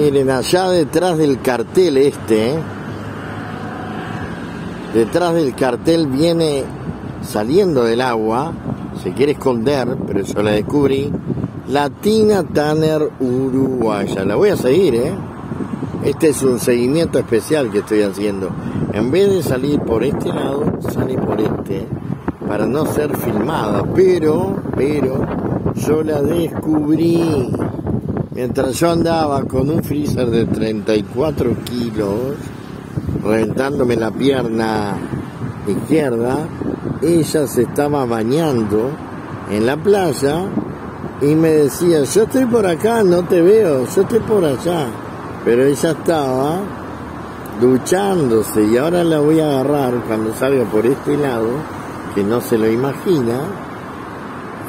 Miren, allá detrás del cartel este, ¿eh? detrás del cartel viene saliendo del agua, se quiere esconder, pero yo la descubrí, la Tina Tanner uruguaya. La voy a seguir, ¿eh? Este es un seguimiento especial que estoy haciendo. En vez de salir por este lado, sale por este, para no ser filmada, pero, pero, yo la descubrí. Mientras yo andaba con un freezer de 34 kilos, reventándome la pierna izquierda, ella se estaba bañando en la playa y me decía, yo estoy por acá, no te veo, yo estoy por allá. Pero ella estaba duchándose y ahora la voy a agarrar cuando salga por este lado, que no se lo imagina.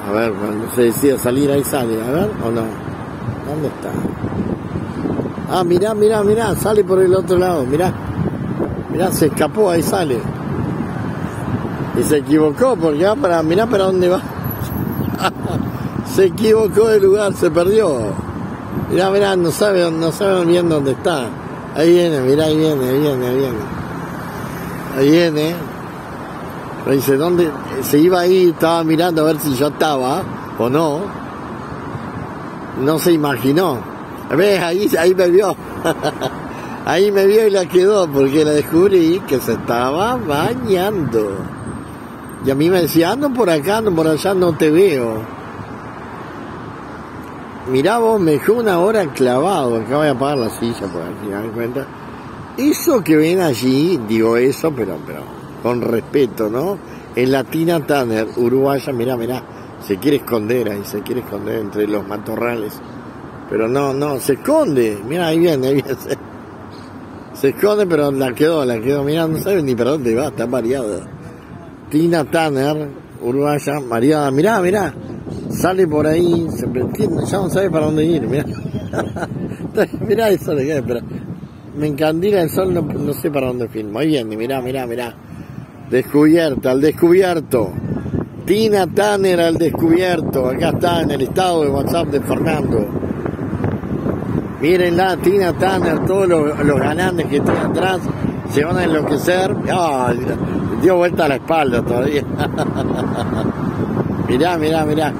A ver, cuando se decía salir ahí sale, a ver, o no. ¿Dónde está? Ah, mirá, mirá, mirá, sale por el otro lado, mirá. Mirá, se escapó, ahí sale. Y se equivocó porque va para, mirá para dónde va. se equivocó de lugar, se perdió. Mirá, mirá, no sabe, no sabe bien dónde está. Ahí viene, mirá, ahí viene, ahí viene, ahí viene. Ahí viene. Me dice, ¿dónde? Se iba ahí, estaba mirando a ver si yo estaba o no no se imaginó. ¿Ves? Ahí, ahí me vio. ahí me vio y la quedó porque la descubrí que se estaba bañando. Y a mí me decía, ando por acá, ando por allá, no te veo. Mirá vos, me dejó una hora clavado. Acabo de apagar la silla, por si dan cuenta. Eso que ven allí, digo eso, pero, pero con respeto, ¿no? En Latina Tanner, uruguaya, mirá, mirá se quiere esconder ahí, se quiere esconder entre los matorrales. Pero no, no, se esconde. Mira, ahí viene, ahí viene. Se, esconde, pero la quedó, la quedó. Mira, no sabe ni para dónde va, está mareada. Tina Tanner, uruguaya, mareada. Mirá, mirá. Sale por ahí, se ya no sabe para dónde ir. Mirá, mirá eso le queda, pero me encandila el sol, no, no sé para dónde filmo. Ahí viene, mirá, mirá, mirá. Descubierta, al descubierto. Tina Tanner al descubierto. Acá está en el estado de WhatsApp de Fernando. Mírenla, Tina Tanner, todos los, los que están atrás se van a enloquecer. dio vuelta a la espalda todavía. mirá, mirá, mirá.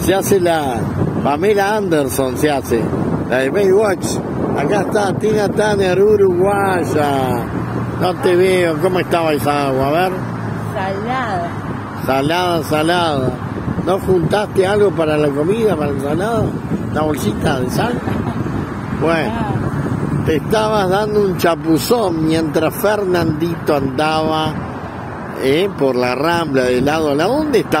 Se hace la Pamela Anderson, se hace. La de Baywatch. Acá está Tina Tanner, uruguaya. No te veo. ¿Cómo estaba esa agua? A ver. Salada. Salada, salada. ¿No juntaste algo para la comida, para la ensalada? ¿Una bolsita de sal? Bueno, te estabas dando un chapuzón mientras Fernandito andaba eh, por la rambla de lado a lado. ¿Dónde estás?